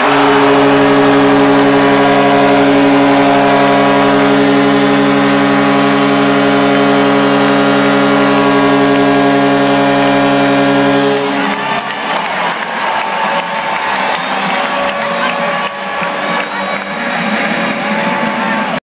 Bye.